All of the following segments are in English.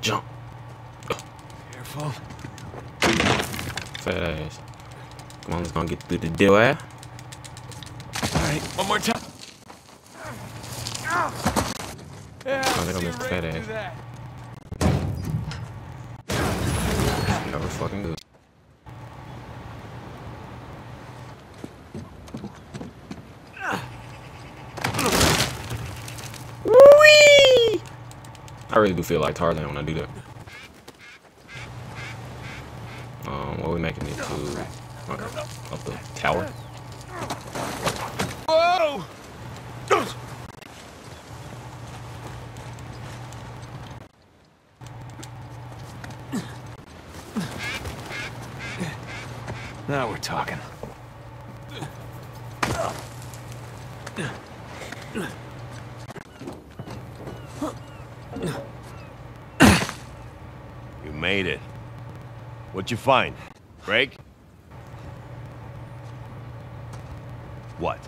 Jump. Careful. Fat ass. Come on, let's gonna get through the deal, eh? All right, one more time. Yeah, Oh, they gonna see miss the fat Rick do ass. that. That was fucking good. Whee! I really do feel like Tarzan when I do that. Um, what are we making it to? Okay, up the tower. Whoa! Now we're talking. Made it. What'd you find? Break? What?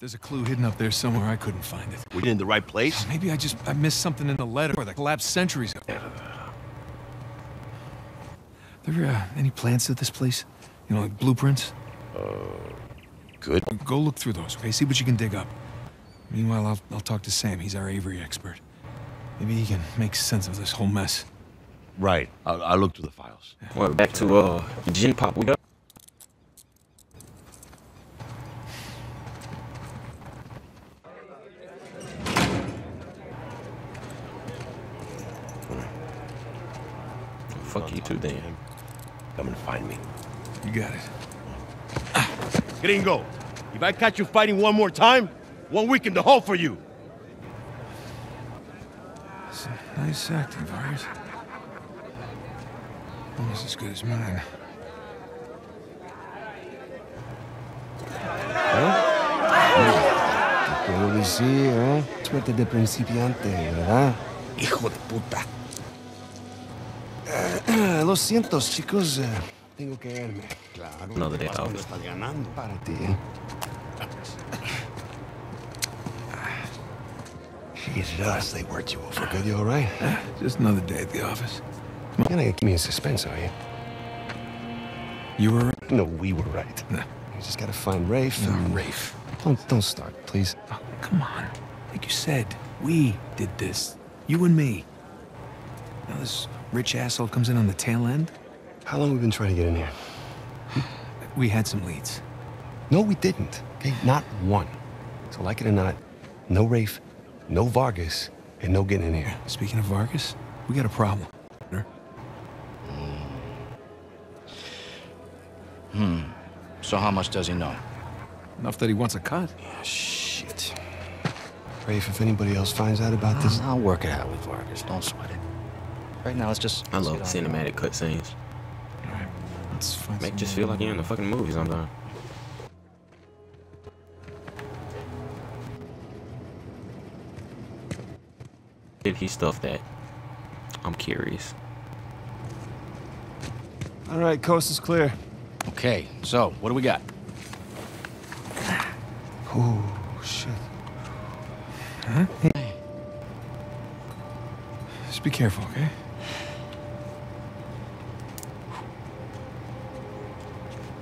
There's a clue hidden up there somewhere. I couldn't find it. We in the right place? Maybe I just I missed something in the letter or that collapsed centuries ago. There uh, any plans to this place? You know, like blueprints? Good. Go look through those, okay? See what you can dig up. Meanwhile, I'll, I'll talk to Sam. He's our Avery expert. Maybe he can make sense of this whole mess. Right. I'll, I'll look through the files. Well, back to, uh, gen pop we got? Fuck you too, then. Come and find me. You got it. Gringo, if I catch you fighting one more time, one week in the hole for you. It's nice acting, Vargas. Almost as good as mine. Puedo decir, ¿eh? Suerte de principiante, ¿verdad? Hijo de puta. Ah, Lo siento, chicos. eh, Tengo que irme. Claro. Another day vas cuando out. estás ganando. Para ti, ¿eh? Jesus, they worked you over good. You all right? Just another day at the office. You're gonna keep me in suspense, are you? You were right. No, we were right. No. You just gotta find Rafe. no, and- Rafe. Don't, don't start, please. Oh, come on. Like you said, we did this. You and me. Now this rich asshole comes in on the tail end. How long have we been trying to get in here? We had some leads. No, we didn't. Okay, not one. So, like it or not, no Rafe, no Vargas, and no getting in here. Speaking of Vargas, we got a problem. Partner. So how much does he know? Enough that he wants a cut. Yeah, Shit. Rafe, if anybody else finds out about this, I'll work it out with Vargas. Don't sweat it. Right now, let's just. I love get on. cinematic cutscenes. All right, let's find Make some just feel like you're in the fucking movie sometimes. Did he stuff that? I'm curious. all right, coast is clear. Okay, so what do we got? Oh shit. Huh? Just be careful, okay?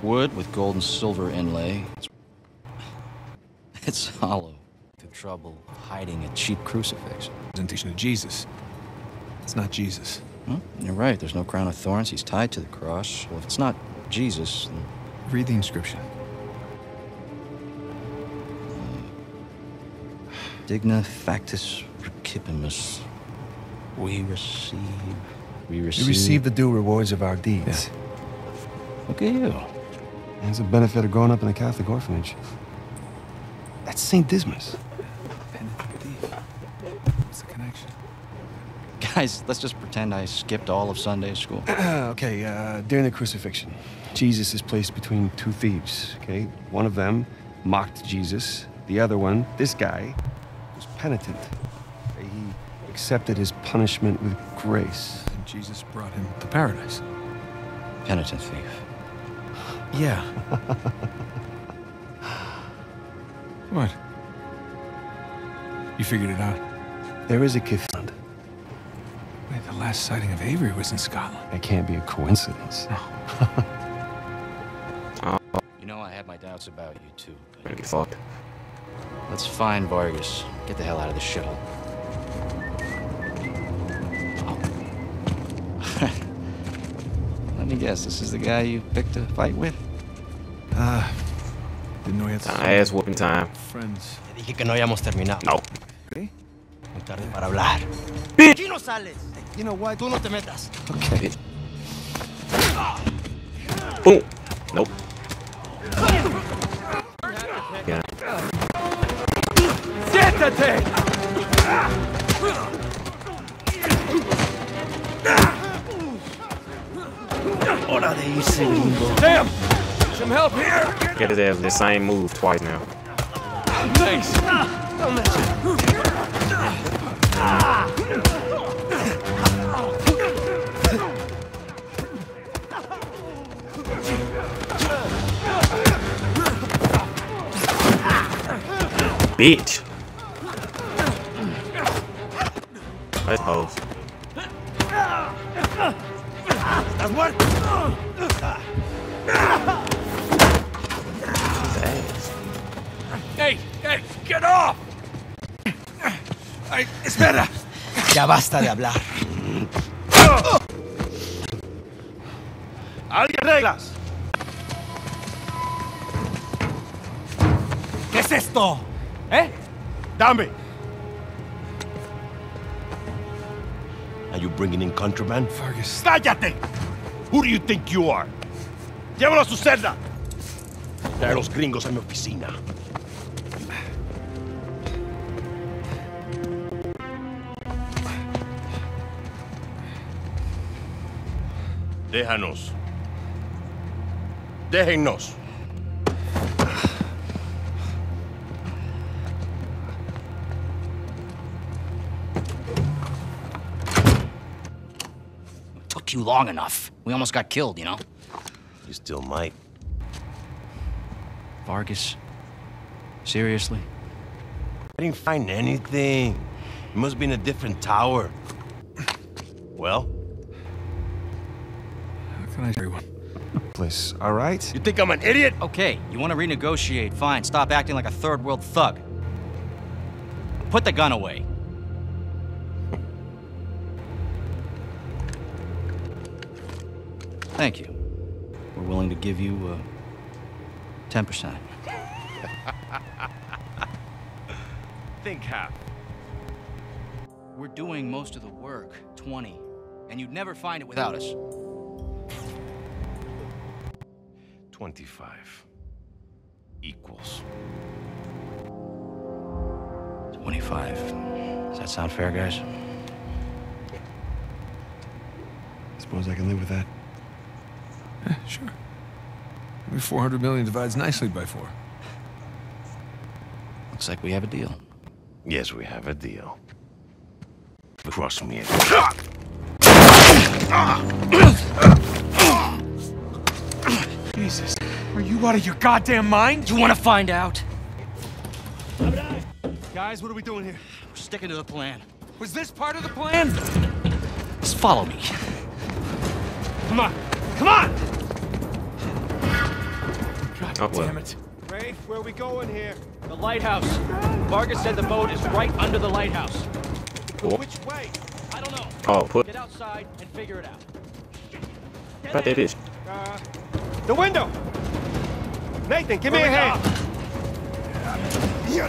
Wood with gold and silver inlay. It's, it's hollow. Have trouble hiding a cheap crucifix. Presentation of Jesus. It's not Jesus. Well, you're right. There's no crown of thorns. He's tied to the cross. Well, if it's not Jesus, Read the inscription. digna factis recipimus. We receive. We receive. We receive. the due rewards of our deeds. Look at you. It's a benefit of growing up in a Catholic orphanage. That's St. Dismas. Guys, let's just pretend I skipped all of Sunday school. okay, uh, during the crucifixion, Jesus is placed between two thieves, okay? One of them mocked Jesus. The other one, this guy, was penitent. He accepted his punishment with grace. And Jesus brought him to paradise. Penitent thief. Yeah. what? You figured it out? There is a cathedral. Wait, the last sighting of Avery was in Scotland. That can't be a coincidence. You know, I have my doubts about you too. but Gonna get fucked. Let's find Vargas. Get the hell out of this shithole. Oh. Let me guess, this is the guy you picked to fight with? Uh, didn't know we had to Ass whooping time. friends. Te dije que no habíamos terminado. No. ¿Sí? Muy tarde para hablar. Bitch. Aquí no sales. You know what? Tú no te metas. Okay. Boom. Nope. Yeah. Hora de irse, gringo. Get his ass the same move twice now. Bitch. Let's pose. ¿Estás muerto? His ass. Hey, hey, get off! Ay, espera. Ya basta de hablar. ¿Alguien reglas? ¿Qué es esto? ¿Eh? Dame. Are you bringing in contraband? Vargas. ¡Cállate! Who do you think you are? Llévalo a su celda. Trae a los gringos a mi oficina. Déjanos. Déjennos. Took you long enough. We almost got killed, you know? You still might. Vargas? Seriously? I didn't find anything. It must be in a different tower. Well, How can I everyone? Place, all right? you think I'm an idiot? Okay, you want to renegotiate? Fine, stop acting like a third world thug. Put the gun away. Thank you. We're willing to give you uh, 10%. Think half. We're doing most of the work, 20, and you'd never find it without us. 25 equals. 25. Does that sound fair, guys? Suppose I can live with that. Yeah, sure. Maybe 400 million divides nicely by four. Looks like we have a deal. Yes, we have a deal. Cross me. Are you out of your goddamn mind? You want to find out? Guys, what are we doing here? We're sticking to the plan. Was this part of the plan? Just follow me. Come on! Come on! God Oh, well. damn it. Rafe, where are we going here? The lighthouse. Vargas said the boat is right under the lighthouse. Cool. Which way? I don't know. Oh, put Get outside and figure it out. right that bitch. Uh, the window! Nathan, give me a hand! There,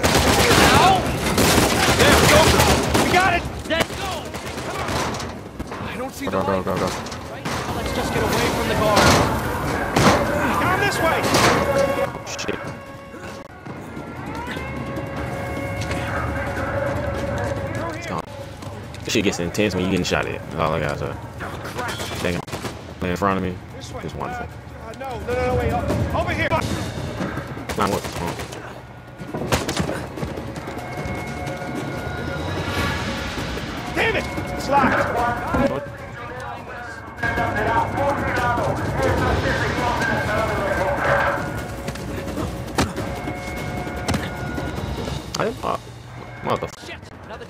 we go! We got it! Let's go! I don't see Go, the go, go, light. go, go. Right now, let's just get away from the guard. Down this way! Shit. It's gone. This shit gets intense when you getting shot at. That's all I gotta say. They can in front of me. This way. It's wonderful. No, no, no, no, wait. over here! Not what's wrong. Damn it! It's locked! I, uh, Mother. Shit! Another.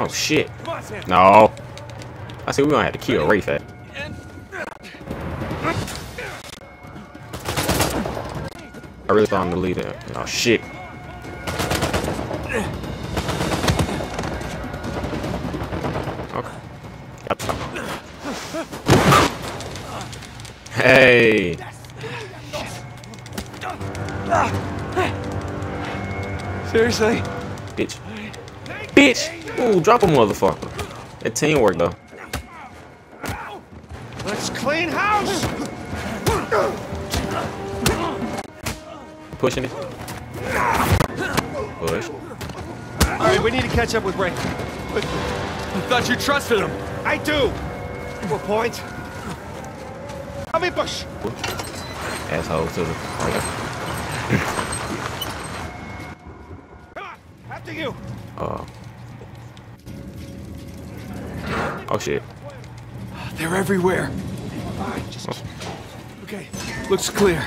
Oh shit. Come on, Sam. No. I see we're gonna have to kill Rafe I really thought I'm the leader. Oh shit. Okay. Hey. Seriously? Bitch. Bitch! Ooh, drop a motherfucker. That teamwork though. Let's clean house. Pushing it. Push. All right, we need to catch up with Rafe. I thought you trusted him. I do. What point? Let me push. Asshole to the. Come on, after you. Uh. Oh shit. They're everywhere. Okay, looks clear.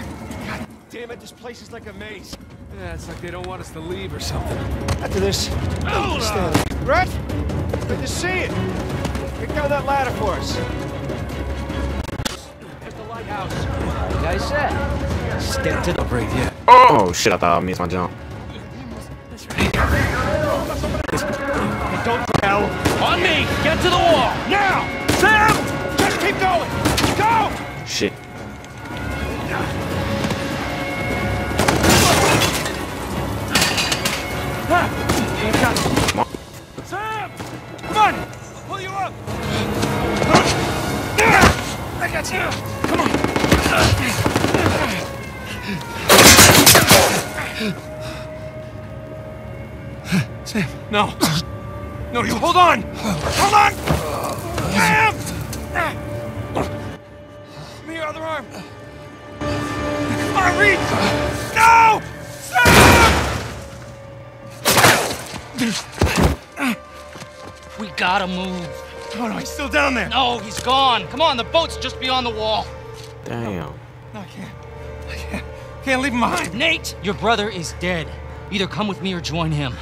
Damn it, this place is like a maze. Yeah, it's like they don't want us to leave or something. After this, hold on! Brett, good to see you. Get down that ladder for us. There's the lighthouse. Like I said, stick to the Right, yeah. Oh shit! I thought I missed my jump. Don't tell. On me! Get to the wall! Now! Sam! Sam! Come on! I'll pull you up! I got you! Come on! Sam, No! No, you hold on! Hold on! Sam! Give me your other arm! Come on, reach! Gotta move. Oh no, he's still down there! No, he's gone. Come on, the boat's just beyond the wall. Damn. No, I can't. I can't. Can't leave him behind. Nate, your brother is dead. Either come with me or join him.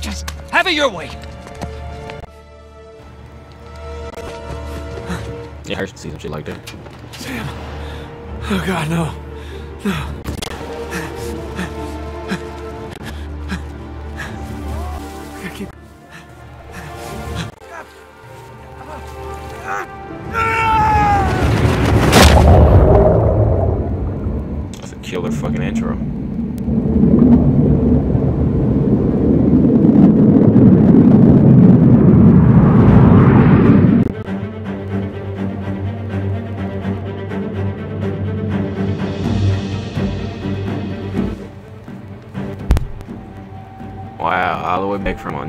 Just have it your way. Yeah, I should see some shit like that. Sam. Oh God, no. No.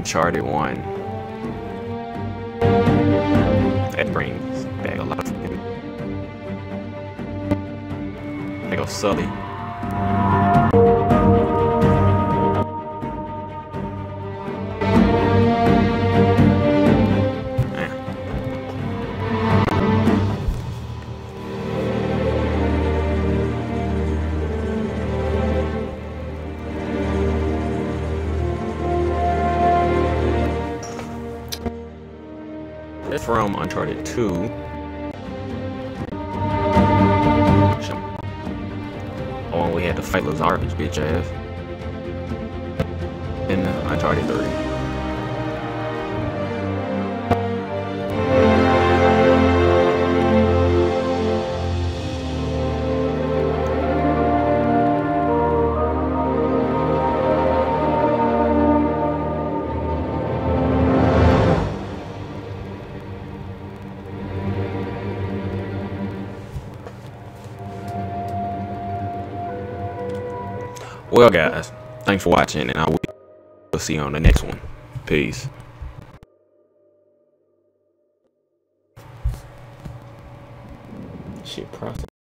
Uncharted 1. That brings back a lot of fucking. There Sully. From Uncharted 2. Oh, we had to fight Lazarus, bitch ass. In uh, Uncharted 3. Well, guys, thanks for watching, and I will see you on the next one. Peace. Shit, process.